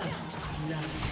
First love.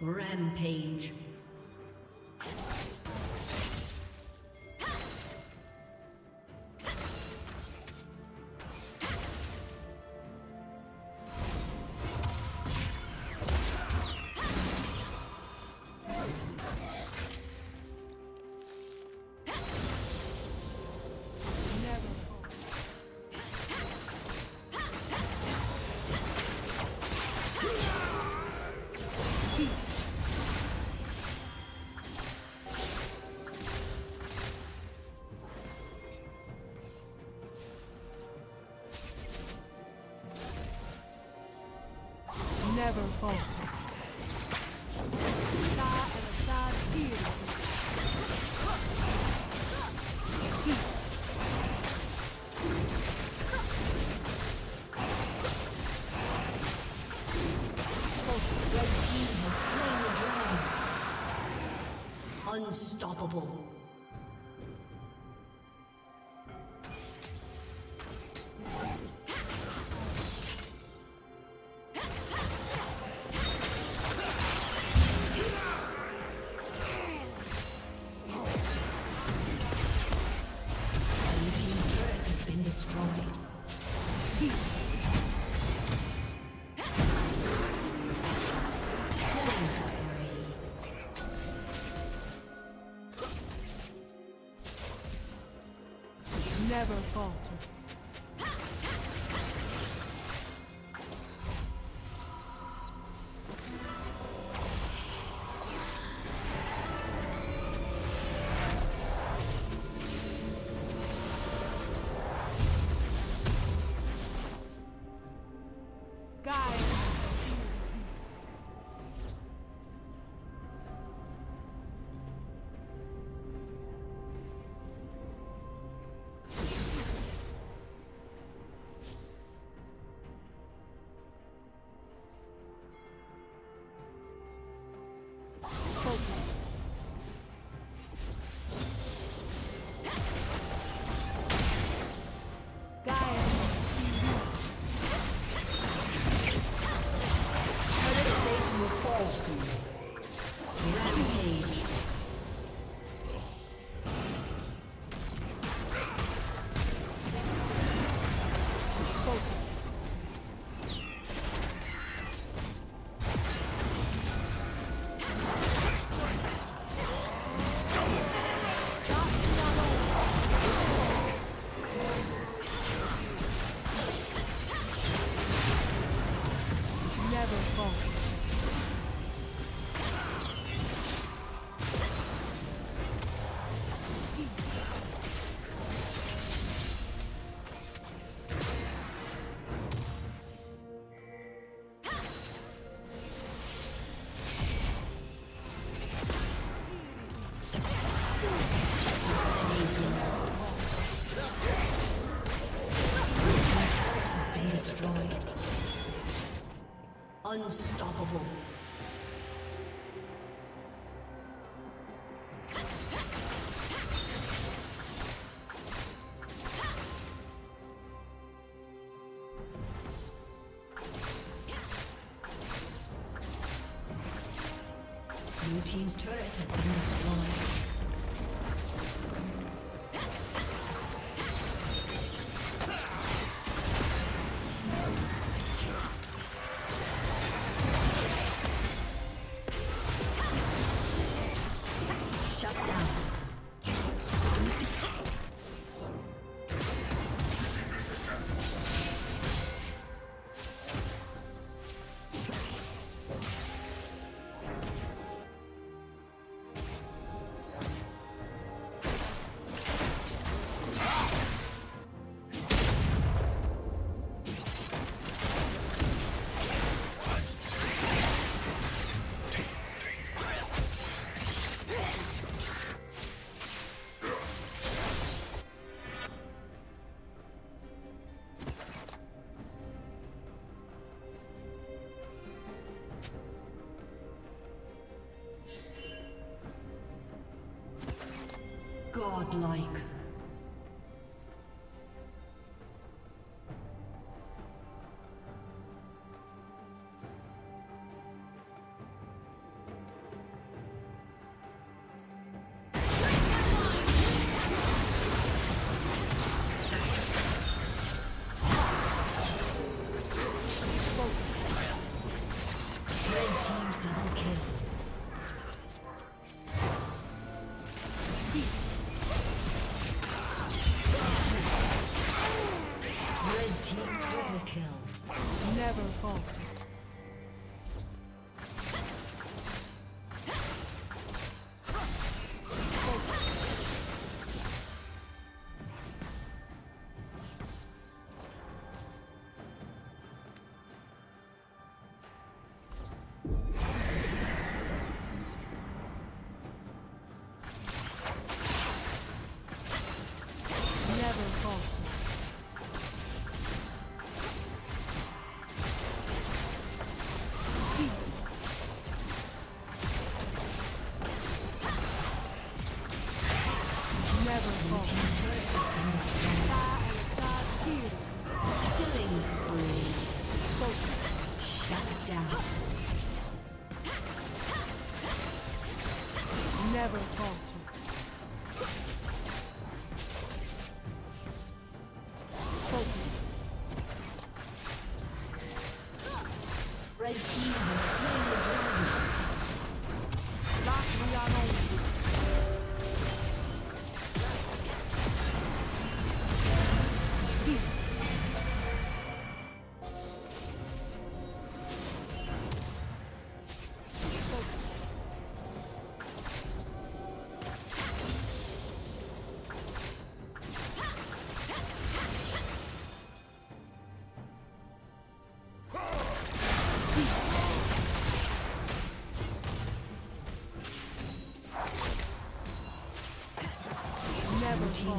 Rampage. Never falter. Never falter. Godlike. Red Never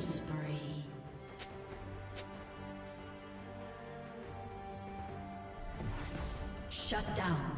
spree. Shut down.